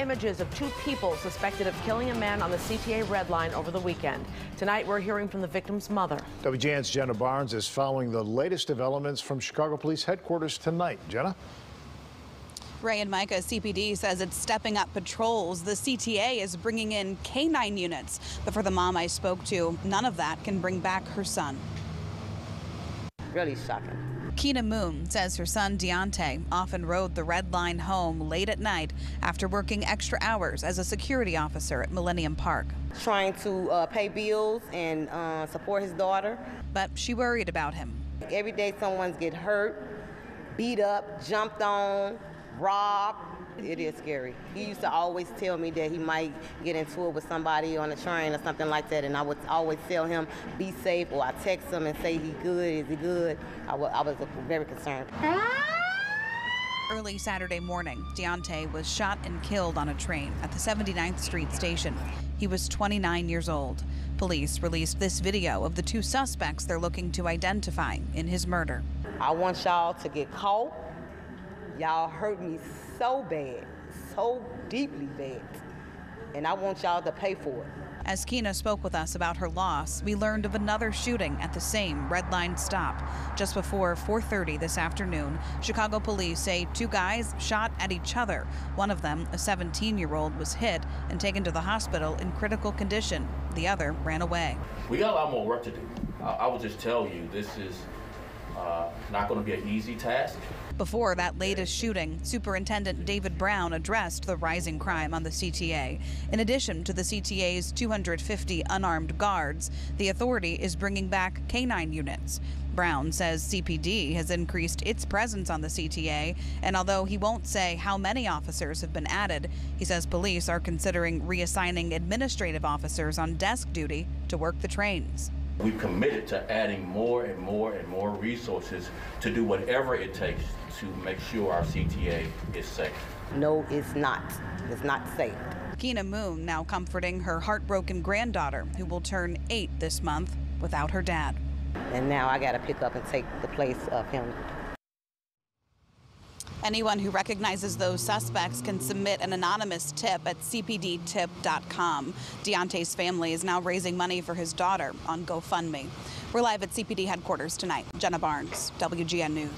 images of two people suspected of killing a man on the CTA Red Line over the weekend. Tonight, we're hearing from the victim's mother. WGN's Jenna Barnes is following the latest developments from Chicago Police headquarters tonight. Jenna? Ray and Micah CPD says it's stepping up patrols. The CTA is bringing in canine units. But for the mom I spoke to, none of that can bring back her son. Really shocking. Keena Moon says her son Deontay often rode the red line home late at night after working extra hours as a security officer at Millennium Park. Trying to uh, pay bills and uh, support his daughter. But she worried about him. Every day someone's get hurt, beat up, jumped on, robbed. It is scary. He used to always tell me that he might get into it with somebody on a train or something like that, and I would always tell him, be safe, or I text him and say, he good, is he good? I, I was very concerned. Early Saturday morning, Deontay was shot and killed on a train at the 79th Street station. He was 29 years old. Police released this video of the two suspects they're looking to identify in his murder. I want y'all to get caught Y'all hurt me so bad, so deeply bad. And I want y'all to pay for it. As Keena spoke with us about her loss, we learned of another shooting at the same red line stop. Just before 4:30 this afternoon, Chicago police say two guys shot at each other. One of them, a 17-year-old, was hit and taken to the hospital in critical condition. The other ran away. We got a lot more work to do. I, I will just tell you, this is uh, not going to be an easy task. Before that latest shooting, Superintendent David Brown addressed the rising crime on the CTA. In addition to the CTA's 250 unarmed guards, the authority is bringing back canine units. Brown says CPD has increased its presence on the CTA, and although he won't say how many officers have been added, he says police are considering reassigning administrative officers on desk duty to work the trains. We've committed to adding more and more and more resources to do whatever it takes to make sure our CTA is safe. No, it's not. It's not safe. Keena Moon now comforting her heartbroken granddaughter, who will turn eight this month without her dad. And now I got to pick up and take the place of him. Anyone who recognizes those suspects can submit an anonymous tip at cpdtip.com. Deontay's family is now raising money for his daughter on GoFundMe. We're live at CPD headquarters tonight. Jenna Barnes, WGN News.